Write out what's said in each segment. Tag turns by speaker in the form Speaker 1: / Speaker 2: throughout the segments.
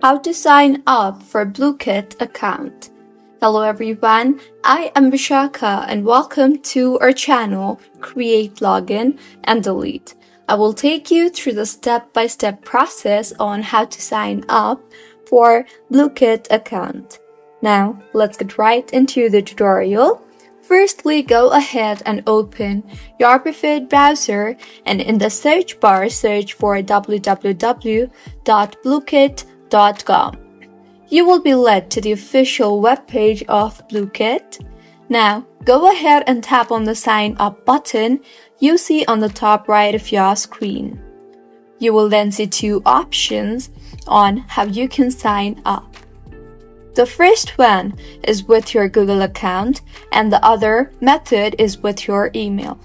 Speaker 1: How to sign up for Blooket account. Hello everyone, I am Vishaka and welcome to our channel Create Login and Delete. I will take you through the step-by-step -step process on how to sign up for Blooket account. Now, let's get right into the tutorial. Firstly, go ahead and open your preferred browser and in the search bar search for www.blooket.com you will be led to the official webpage of Blooket. Now, go ahead and tap on the sign up button you see on the top right of your screen. You will then see two options on how you can sign up. The first one is with your Google account and the other method is with your email.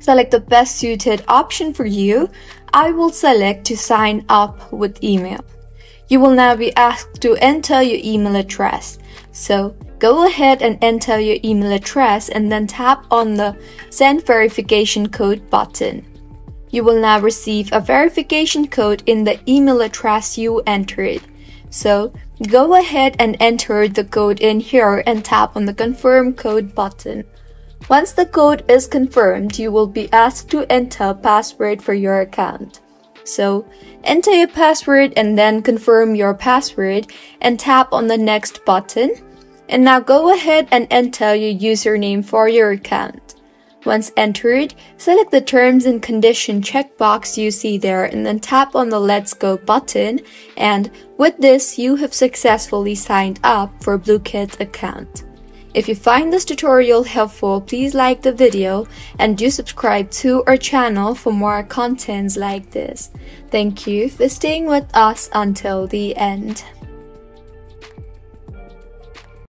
Speaker 1: Select the best suited option for you. I will select to sign up with email. You will now be asked to enter your email address. So go ahead and enter your email address and then tap on the send verification code button. You will now receive a verification code in the email address you entered. So go ahead and enter the code in here and tap on the confirm code button. Once the code is confirmed, you will be asked to enter a password for your account. So enter your password and then confirm your password and tap on the next button. And now go ahead and enter your username for your account. Once entered, select the terms and condition checkbox you see there and then tap on the let's go button. And with this, you have successfully signed up for Blooket account. If you find this tutorial helpful, please like the video and do subscribe to our channel for more contents like this. Thank you for staying with us until the end.